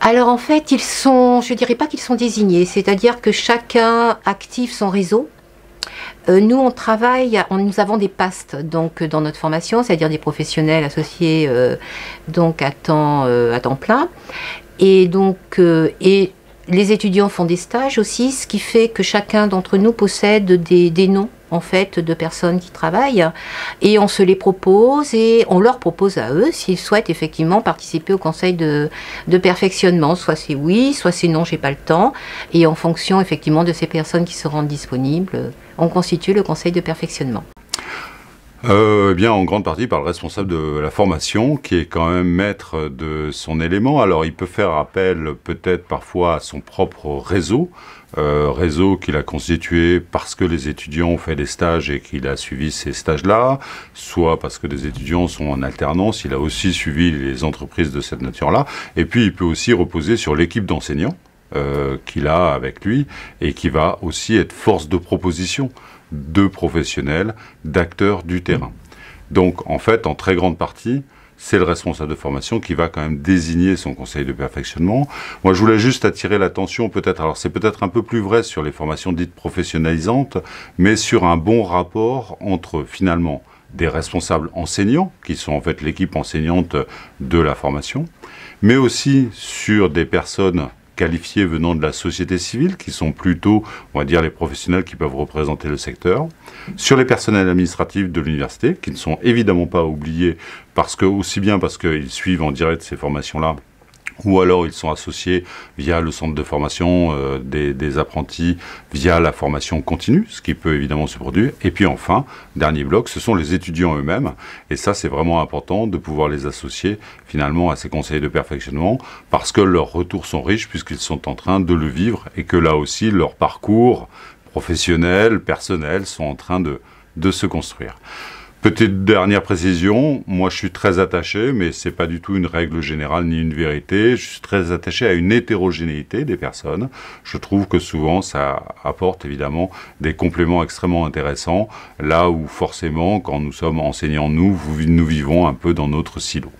Alors en fait, ils sont, je ne dirais pas qu'ils sont désignés, c'est-à-dire que chacun active son réseau. Euh, nous, on travaille, on, nous avons des pastes donc, dans notre formation, c'est-à-dire des professionnels associés euh, donc, à, temps, euh, à temps plein. Et donc, et les étudiants font des stages aussi, ce qui fait que chacun d'entre nous possède des, des noms en fait de personnes qui travaillent et on se les propose et on leur propose à eux s'ils souhaitent effectivement participer au conseil de, perfectionnement. Soit c'est oui, soit c'est non, j'ai pas le temps. Et en fonction effectivement de ces personnes qui se rendent disponibles, on constitue le conseil de perfectionnement. Euh, eh bien, en grande partie par le responsable de la formation, qui est quand même maître de son élément. Alors, il peut faire appel peut-être parfois à son propre réseau, euh, réseau qu'il a constitué parce que les étudiants ont fait des stages et qu'il a suivi ces stages-là, soit parce que des étudiants sont en alternance, il a aussi suivi les entreprises de cette nature-là, et puis il peut aussi reposer sur l'équipe d'enseignants euh, qu'il a avec lui et qui va aussi être force de proposition de professionnels, d'acteurs du terrain. Donc en fait, en très grande partie, c'est le responsable de formation qui va quand même désigner son conseil de perfectionnement. Moi, je voulais juste attirer l'attention peut-être, alors c'est peut-être un peu plus vrai sur les formations dites professionnalisantes, mais sur un bon rapport entre finalement des responsables enseignants, qui sont en fait l'équipe enseignante de la formation, mais aussi sur des personnes qualifiés venant de la société civile, qui sont plutôt, on va dire, les professionnels qui peuvent représenter le secteur, sur les personnels administratifs de l'université, qui ne sont évidemment pas oubliés, parce que, aussi bien parce qu'ils suivent en direct ces formations-là, ou alors ils sont associés via le centre de formation euh, des, apprentis, via la formation continue, ce qui peut évidemment se produire. Et puis enfin, dernier bloc, ce sont les étudiants eux-mêmes. Et ça, c'est vraiment important de pouvoir les associer finalement à ces conseils de perfectionnement, parce que leurs retours sont riches puisqu'ils sont en train de le vivre et que là aussi, leur parcours professionnel, personnel, sont en train de, de se construire. Petite dernière précision, moi je suis très attaché, mais c'est pas du tout une règle générale ni une vérité. Je suis très attaché à une hétérogénéité des personnes. Je trouve que souvent ça apporte évidemment des compléments extrêmement intéressants, là où forcément, quand nous sommes enseignants, nous, nous vivons un peu dans notre silo.